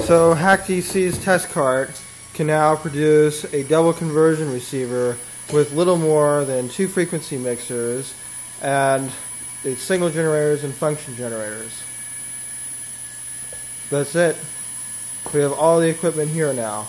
So HacDC's test cart can now produce a double conversion receiver with little more than two frequency mixers and the signal generators and function generators. That's it. We have all the equipment here now.